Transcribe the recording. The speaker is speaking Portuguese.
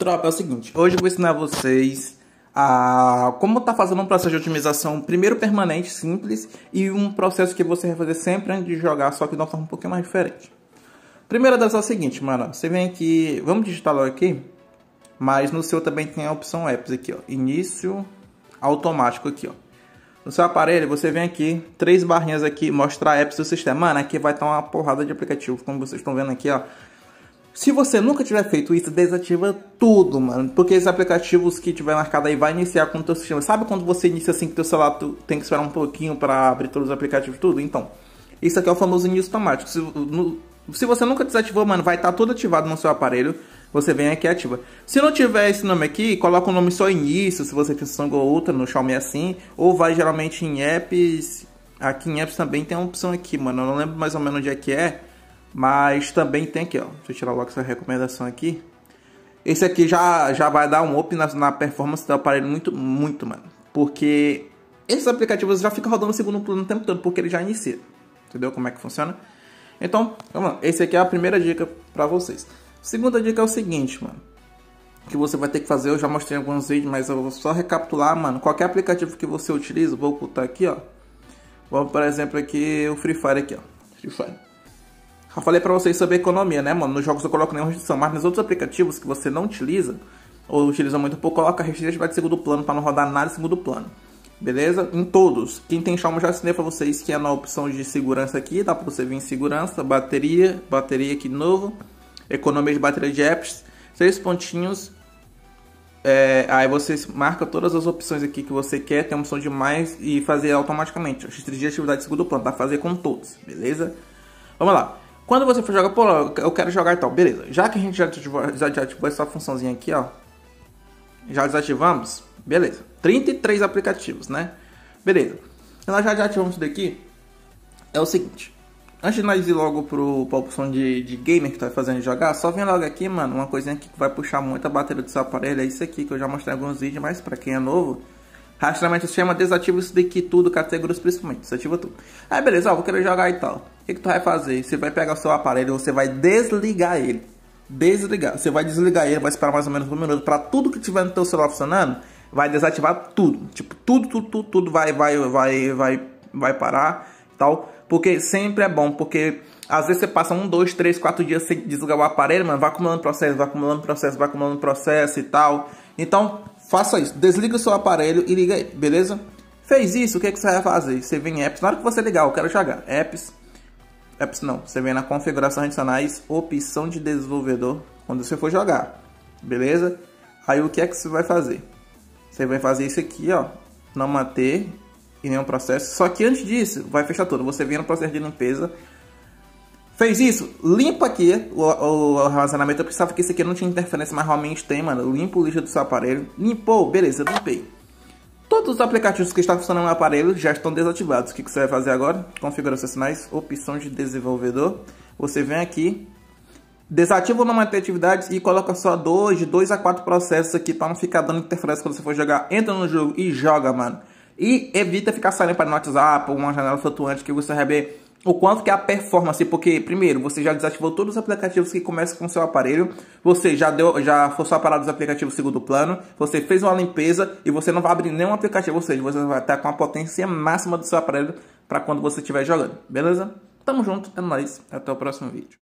Tropa, é o seguinte, hoje eu vou ensinar vocês a como tá fazendo um processo de otimização, primeiro permanente, simples, e um processo que você vai fazer sempre antes de jogar, só que de uma forma um pouquinho mais diferente. Primeira das é o seguinte, mano, você vem aqui, vamos digitar logo aqui, mas no seu também tem a opção apps aqui, ó, início automático aqui, ó. No seu aparelho, você vem aqui, três barrinhas aqui, mostrar apps do sistema. Mano, aqui vai estar uma porrada de aplicativos, como vocês estão vendo aqui, ó. Se você nunca tiver feito isso, desativa tudo, mano. Porque esses aplicativos que tiver marcado aí vai iniciar com o teu sistema. Sabe quando você inicia assim que teu celular tu tem que esperar um pouquinho para abrir todos os aplicativos tudo? Então, isso aqui é o famoso início automático. Se, no, se você nunca desativou, mano, vai estar tá tudo ativado no seu aparelho. Você vem aqui e ativa. Se não tiver esse nome aqui, coloca o nome só início, se você tem Samsung ou outra, no Xiaomi é assim. Ou vai geralmente em apps. Aqui em apps também tem uma opção aqui, mano. Eu não lembro mais ou menos onde é que é. Mas também tem aqui, ó. Deixa eu tirar logo essa recomendação aqui. Esse aqui já, já vai dar um up na, na performance do aparelho muito, muito, mano. Porque esses aplicativos já ficam rodando segundo plano o tempo todo, porque ele já inicia. Entendeu como é que funciona? Então, vamos lá. Aqui é a primeira dica pra vocês. Segunda dica é o seguinte, mano. Que você vai ter que fazer, eu já mostrei em alguns vídeos, mas eu vou só recapitular, mano. Qualquer aplicativo que você utiliza, vou ocultar aqui, ó. Vamos, por exemplo, aqui o Free Fire aqui, ó. Free Fire. Já falei pra vocês sobre economia, né, mano? Nos jogos eu coloco nenhuma restrição, mas nos outros aplicativos que você não utiliza, ou utiliza muito pouco, coloca restrição de segundo plano para não rodar nada em segundo plano. Beleza? Em todos. Quem tem Xiaomi já ensinei pra vocês que é na opção de segurança aqui, dá pra você vir em segurança, bateria, bateria aqui de novo, economia de bateria de apps, três pontinhos, é, aí você marca todas as opções aqui que você quer, tem a opção de mais e fazer automaticamente. Restringir atividade de segundo plano, tá? Fazer com todos, beleza? Vamos lá. Quando você for jogar, pô, eu quero jogar tal, beleza. Já que a gente já ativou, já ativou essa funçãozinha aqui, ó. Já desativamos, beleza. 33 aplicativos, né? Beleza. Nós já ativamos isso daqui. É o seguinte. Antes de nós ir logo pro, pra opção de, de gamer que tá fazendo jogar, só vem logo aqui, mano, uma coisinha que vai puxar muito a bateria do seu aparelho. É isso aqui que eu já mostrei em alguns vídeos, mas pra quem é novo, Rastreamento se chama desativa isso daqui tudo, categorias principalmente. Desativa tudo. Aí beleza, ó, vou querer jogar e tal. O que, que tu vai fazer? Você vai pegar o seu aparelho, você vai desligar ele. Desligar. Você vai desligar ele, vai esperar mais ou menos um minuto para tudo que tiver no teu celular funcionando, vai desativar tudo. Tipo, tudo, tudo, tudo, tudo vai, vai, vai, vai, vai parar, tal. Porque sempre é bom, porque às vezes você passa um, dois, três, quatro dias sem desligar o aparelho, mano, vai acumulando processo, vai acumulando processo, vai acumulando processo e tal. Então, Faça isso. Desliga o seu aparelho e liga ele, beleza? Fez isso, o que, que você vai fazer? Você vem em apps, na hora que você ligar, eu quero jogar. Apps, apps não, você vem na configuração adicionais, opção de desenvolvedor, quando você for jogar, beleza? Aí o que é que você vai fazer? Você vai fazer isso aqui, ó, não manter em nenhum processo. Só que antes disso, vai fechar tudo. Você vem no processo de limpeza, Fez isso, limpa aqui o, o, armazenamento. Eu pensava que isso aqui não tinha interferência, mas realmente tem, mano. Limpa o lixo do seu aparelho. Limpou, beleza, limpei. Todos os aplicativos que estão funcionando no aparelho já estão desativados. O que, que você vai fazer agora? Configura seus sinais, opção de desenvolvedor. Você vem aqui, desativa o não manter atividades e coloca só dois, de dois a quatro processos aqui para não ficar dando interferência quando você for jogar. Entra no jogo e joga, mano. E evita ficar saindo para no WhatsApp ou uma janela flutuante que você ver o quanto que a performance, porque primeiro você já desativou todos os aplicativos que começam com seu aparelho, você já deu, já forçou a parada dos aplicativos segundo plano, você fez uma limpeza e você não vai abrir nenhum aplicativo, ou seja, você vai estar com a potência máxima do seu aparelho para quando você estiver jogando, beleza? Tamo junto, é nóis, até o próximo vídeo.